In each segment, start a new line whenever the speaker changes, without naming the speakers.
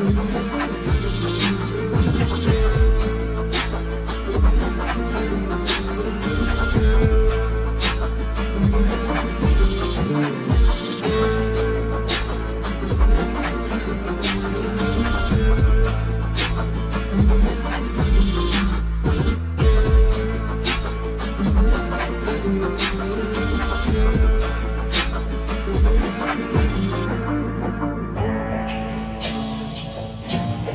Thank you.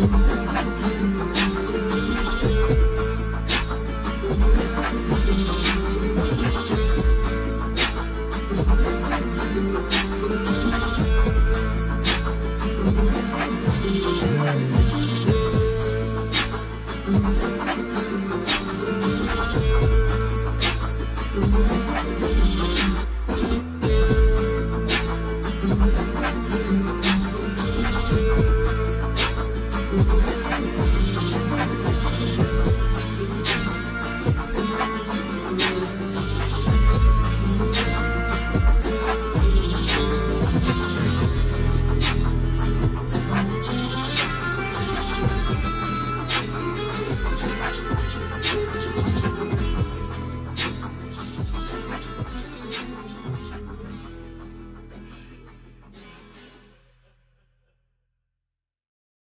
Mm-hmm. Ooh.